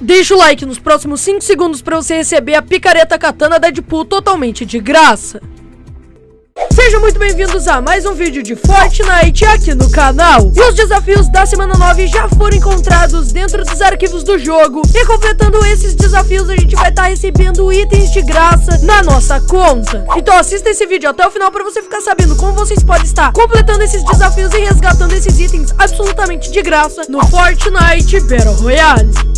Deixa o like nos próximos 5 segundos para você receber a picareta katana Deadpool totalmente de graça. Sejam muito bem-vindos a mais um vídeo de Fortnite aqui no canal. E os desafios da semana 9 já foram encontrados dentro dos arquivos do jogo. E completando esses desafios, a gente vai estar tá recebendo itens de graça na nossa conta. Então assista esse vídeo até o final para você ficar sabendo como vocês podem estar completando esses desafios e resgatando esses itens absolutamente de graça no Fortnite Battle Royale.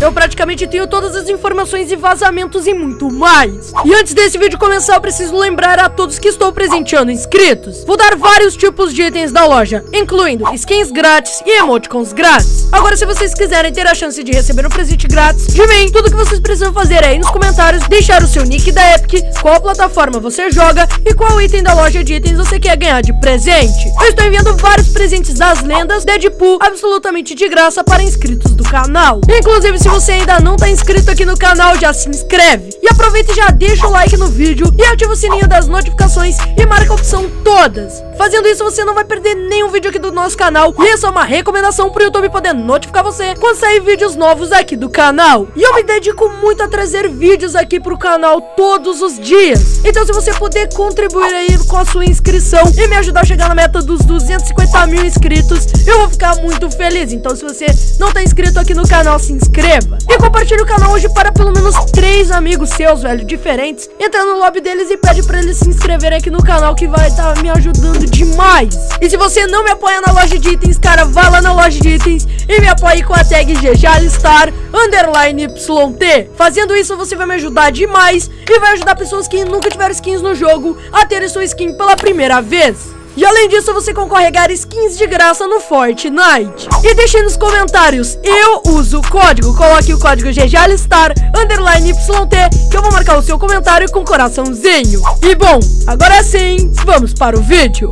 Eu praticamente tenho todas as informações e vazamentos e muito mais. E antes desse vídeo começar, eu preciso lembrar a todos que estou presenteando inscritos. Vou dar vários tipos de itens da loja, incluindo skins grátis e emoticons grátis. Agora, se vocês quiserem ter a chance de receber um presente grátis de mim, tudo que vocês precisam fazer é aí nos comentários deixar o seu nick da Epic, qual plataforma você joga e qual item da loja de itens você quer ganhar de presente. Eu estou enviando vários presentes das lendas Deadpool absolutamente de graça para inscritos do canal. Inclusive, se você ainda não está inscrito aqui no canal, já se inscreve. E aproveita e já deixa o like no vídeo e ativa o sininho das notificações e marca a opção todas. Fazendo isso, você não vai perder nenhum vídeo aqui do nosso canal. E essa é uma recomendação para o YouTube poder notificar você quando sair vídeos novos aqui do canal. E eu me dedico muito a trazer vídeos aqui pro canal todos os dias. Então se você puder contribuir aí com a sua inscrição e me ajudar a chegar na meta dos 250 mil inscritos, eu vou ficar muito feliz. Então se você não tá inscrito aqui no canal, se inscreva E compartilhe o canal hoje para pelo menos três amigos seus, velho, diferentes. Entra no lobby deles e pede para eles se inscreverem aqui no canal que vai estar tá me ajudando demais. E se você não me apoia na loja de itens, cara, vá lá na loja de itens e me apoie com a tag GGAlistar underline YT. Fazendo isso, você vai me ajudar demais e vai ajudar pessoas que nunca tiveram skins no jogo a terem sua skin pela primeira vez. E além disso, você concorre a ganhar skins de graça no Fortnite. E deixe nos comentários, eu uso o código. Coloque o código GGALISTAR, underline YT, que eu vou marcar o seu comentário com coraçãozinho. E bom, agora sim, vamos para o vídeo.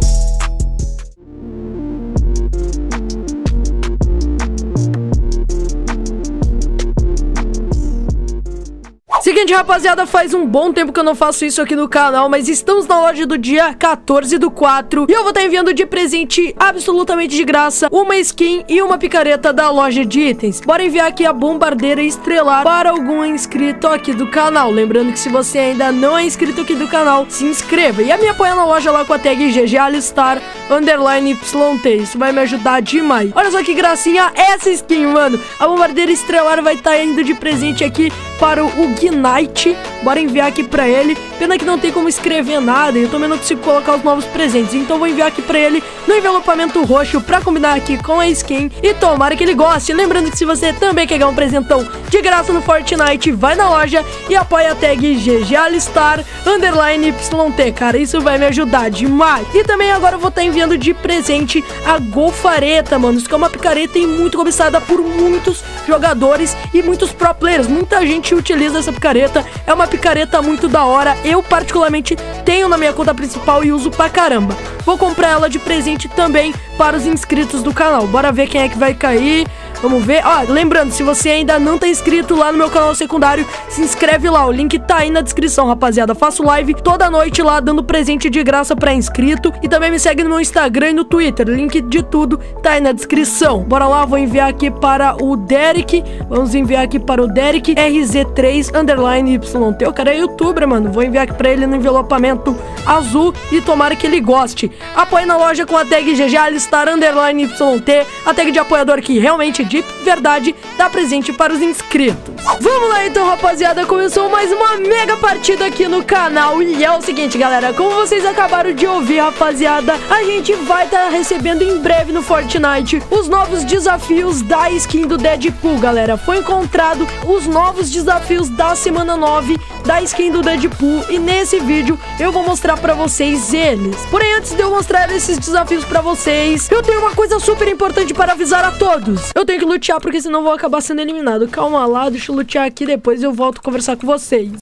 Seguinte, rapaziada, faz um bom tempo que eu não faço isso aqui no canal, mas estamos na loja do dia 14 do 4 e eu vou estar enviando de presente absolutamente de graça uma skin e uma picareta da loja de itens. Bora enviar aqui a bombardeira estrelar para algum inscrito aqui do canal. Lembrando que se você ainda não é inscrito aqui do canal, se inscreva e me apoia na loja lá com a tag GGAlistar underline YT. Isso vai me ajudar demais. Olha só que gracinha essa skin, mano. A bombardeira estrelar vai estar indo de presente aqui para o Ignite. Bora enviar aqui pra ele. Pena que não tem como escrever nada eu também não consigo colocar os novos presentes. Então vou enviar aqui pra ele no envelopamento roxo pra combinar aqui com a skin e tomara que ele goste. Lembrando que se você também quer ganhar um presentão de graça no Fortnite, vai na loja e apoia a tag GGAlistar underline YT, cara. Isso vai me ajudar demais. E também agora eu vou estar tá enviando de presente a Golfareta, mano. Isso que é uma picareta e muito cobiçada por muitos jogadores e muitos pro players. Muita gente gente utiliza essa picareta. É uma picareta muito da hora. Eu, particularmente, tenho na minha conta principal e uso pra caramba. Vou comprar ela de presente também para os inscritos do canal. Bora ver quem é que vai cair. Vamos ver. Ó, lembrando, se você ainda não tá inscrito lá no meu canal secundário, se inscreve lá. O link tá aí na descrição, rapaziada. Faço live toda noite lá, dando presente de graça pra inscrito. E também me segue no meu Instagram e no Twitter. Link de tudo tá aí na descrição. Bora lá, vou enviar aqui para o Derek. Vamos enviar aqui para o Derek RZ3 underline YT. O cara é youtuber, mano. Vou enviar aqui pra ele no envelopamento azul e tomara que ele goste. Apoie na loja com a tag GG Alistar underline YT. A tag de apoiador que realmente de verdade dá presente para os inscritos. Vamos lá então, rapaziada, começou mais uma mega partida aqui no canal e é o seguinte, galera, como vocês acabaram de ouvir, rapaziada, a gente vai estar tá recebendo em breve no Fortnite os novos desafios da skin do Deadpool, galera. Foi encontrado os novos desafios da semana 9 da skin do Deadpool e nesse vídeo eu vou mostrar para vocês eles. Porém, antes de eu mostrar esses desafios para vocês, eu tenho uma coisa super importante para avisar a todos. Eu tenho que lutear porque senão vou acabar sendo eliminado. Calma lá, deixa eu lutear aqui, depois eu volto conversar com vocês.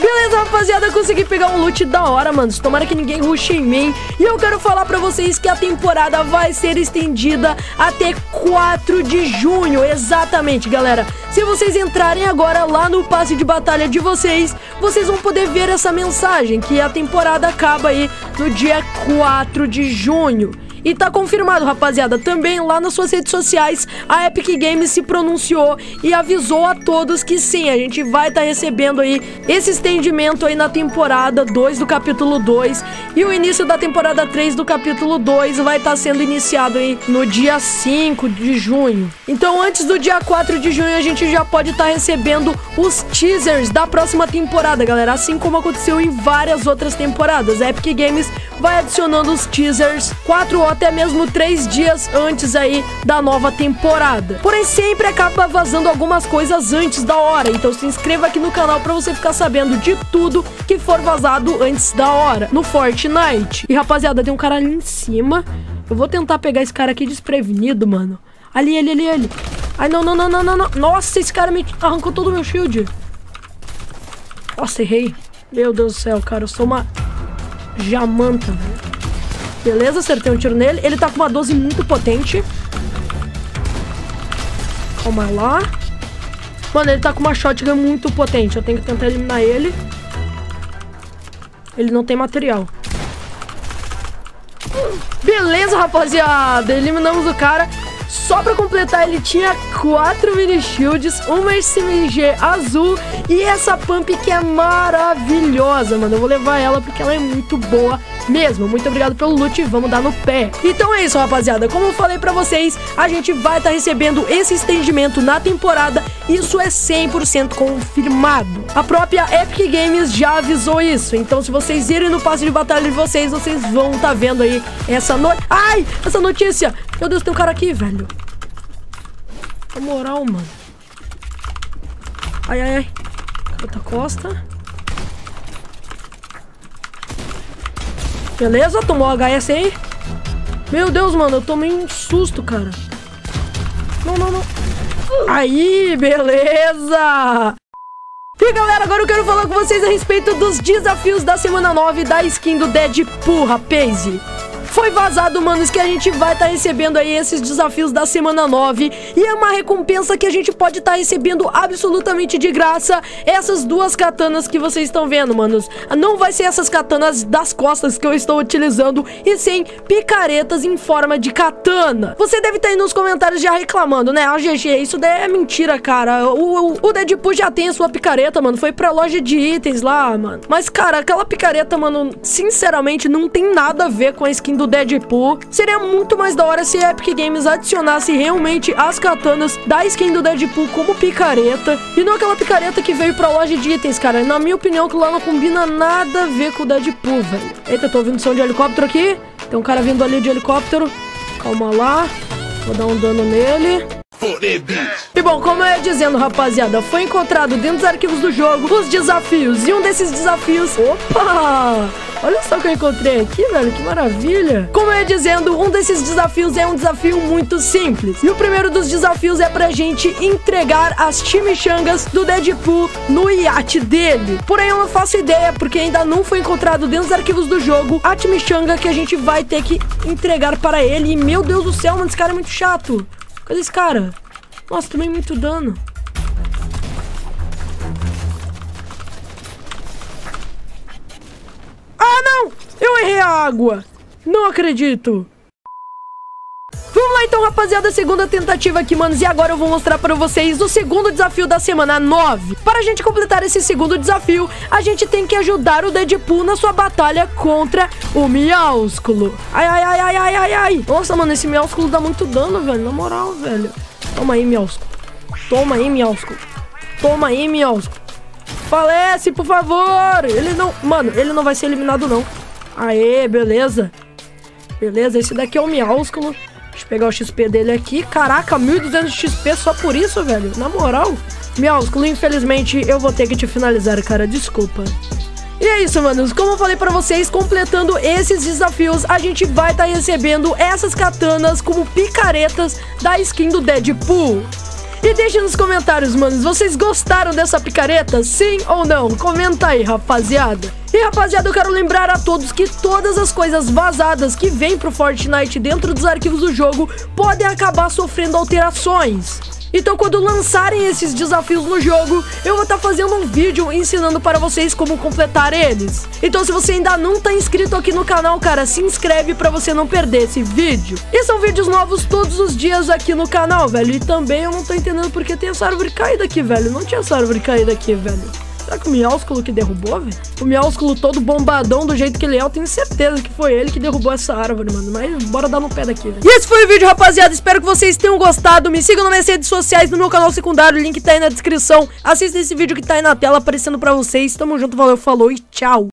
Beleza, rapaziada, consegui pegar um loot da hora, mano. Tomara que ninguém ruxe em mim. E eu quero falar pra vocês que a temporada vai ser estendida até 4 de junho. Exatamente, galera. Se vocês entrarem agora lá no passe de batalha de vocês, vocês vão poder ver essa mensagem que a temporada acaba aí no dia 4 de junho. E tá confirmado, rapaziada. Também lá nas suas redes sociais, a Epic Games se pronunciou e avisou a todos que sim, a gente vai estar tá recebendo aí esse estendimento aí na temporada 2 do capítulo 2. E o início da temporada 3 do capítulo 2 vai estar tá sendo iniciado aí no dia 5 de junho. Então, antes do dia 4 de junho, a gente já pode estar tá recebendo os teasers da próxima temporada, galera. Assim como aconteceu em várias outras temporadas. A Epic Games vai adicionando os teasers 4 ou até mesmo 3 dias antes aí da nova temporada. Porém, sempre acaba vazando algumas coisas antes da hora. Então se inscreva aqui no canal para você ficar sabendo de tudo que for vazado antes da hora no Fortnite. E rapaziada, tem um cara ali em cima. Eu vou tentar pegar esse cara aqui desprevenido, mano. Ali, ali, ali, ali. Ai, não, não, não, não, não, não. Nossa, esse cara me arrancou todo o meu shield. Nossa, errei. Meu Deus do céu, cara. Eu sou uma Jamanta, velho. Beleza, acertei um tiro nele. Ele tá com uma 12 muito potente. Calma lá. Mano, ele tá com uma shotgun muito potente. Eu tenho que tentar eliminar ele. Ele não tem material. Beleza, rapaziada. Eliminamos o cara. Só pra completar, ele tinha quatro mini shields, uma SMG azul e essa pump que é maravilhosa, mano. Eu vou levar ela porque ela é muito boa mesmo. Muito obrigado pelo loot, vamos dar no pé. Então é isso, rapaziada. Como eu falei pra vocês, a gente vai estar tá recebendo esse estendimento na temporada. Isso é 100% confirmado. A própria Epic Games já avisou isso. Então se vocês irem no passe de batalha de vocês, vocês vão estar tá vendo aí essa no... Ai, essa notícia. Meu Deus, tem um cara aqui, velho. Na moral, mano. Ai, ai, ai. Outra costa. Beleza, tomou HS aí. Meu Deus, mano, eu tomei um susto, cara. Não, não, não. Aí, beleza. E galera, agora eu quero falar com vocês a respeito dos desafios da semana 9 da skin do Deadpool, rapaz. Foi vazado, manos, que a gente vai estar tá recebendo aí esses desafios da semana 9. E é uma recompensa que a gente pode estar tá recebendo absolutamente de graça. Essas duas katanas que vocês estão vendo, manos. Não vai ser essas katanas das costas que eu estou utilizando, e sim picaretas em forma de katana. Você deve estar tá aí nos comentários já reclamando, né? Ah, GG, isso daí é mentira, cara. O, o, o Deadpool já tem a sua picareta, mano. Foi pra loja de itens lá, mano. Mas, cara, aquela picareta, mano, sinceramente, não tem nada a ver com a skin do Deadpool. Seria muito mais da hora se a Epic Games adicionasse realmente as katanas da skin do Deadpool como picareta. E não aquela picareta que veio pra loja de itens, cara. Na minha opinião, que lá não combina nada a ver com o Deadpool, velho. Eita, tô ouvindo som de helicóptero aqui. Tem um cara vindo ali de helicóptero. Calma lá. Vou dar um dano nele. E bom, como eu ia dizendo, rapaziada, foi encontrado dentro dos arquivos do jogo os desafios. E um desses desafios... Opa! Olha só o que eu encontrei aqui, velho. Que maravilha. Como eu ia dizendo, um desses desafios é um desafio muito simples. E o primeiro dos desafios é pra gente entregar as chimichangas do Deadpool no iate dele. Porém, eu não faço ideia, porque ainda não foi encontrado dentro dos arquivos do jogo a chimichanga que a gente vai ter que entregar para ele. E, meu Deus do céu, mano, esse cara é muito chato. Cadê esse cara? Nossa, tomei muito dano. Ah, não! Eu errei a água. Não acredito. Então, rapaziada, segunda tentativa aqui, manos. E agora eu vou mostrar pra vocês o segundo desafio da semana 9. Para a gente completar esse segundo desafio, a gente tem que ajudar o Deadpool na sua batalha contra o Miaúsculo. Ai, ai, ai, ai, ai, ai, ai. Nossa, mano, esse Miaúsculo dá muito dano, velho. Na moral, velho. Toma aí, Miaúsculo. Toma aí, Miaúsculo. Toma aí, Miaúsculo. Falece, por favor. Ele não... Mano, ele não vai ser eliminado, não. Aê, beleza. Beleza, esse daqui é o Miaúsculo. Deixa eu pegar o XP dele aqui. Caraca, 1.200 XP só por isso, velho. Na moral. Miaúsculo, infelizmente eu vou ter que te finalizar, cara. Desculpa. E é isso, manos. Como eu falei pra vocês, completando esses desafios, a gente vai estar tá recebendo essas katanas como picaretas da skin do Deadpool. E deixe nos comentários, manos, vocês gostaram dessa picareta? Sim ou não? Comenta aí, rapaziada. E rapaziada, eu quero lembrar a todos que todas as coisas vazadas que vêm pro Fortnite dentro dos arquivos do jogo podem acabar sofrendo alterações. Então quando lançarem esses desafios no jogo, eu vou estar tá fazendo um vídeo ensinando para vocês como completar eles. Então se você ainda não tá inscrito aqui no canal, cara, se inscreve para você não perder esse vídeo. E são vídeos novos todos os dias aqui no canal, velho. E também eu não tô entendendo porque tem essa árvore caída aqui, velho. Não tinha essa árvore caída aqui, velho. Será que o Miaúsculo que derrubou, velho? O Miaúsculo todo bombadão do jeito que ele é, eu tenho certeza que foi ele que derrubou essa árvore, mano. Mas bora dar no pé daqui, velho. E esse foi o vídeo, rapaziada. Espero que vocês tenham gostado. Me sigam nas minhas redes sociais, no meu canal secundário. O link tá aí na descrição. Assista esse vídeo que tá aí na tela aparecendo pra vocês. Tamo junto, valeu, falou e tchau.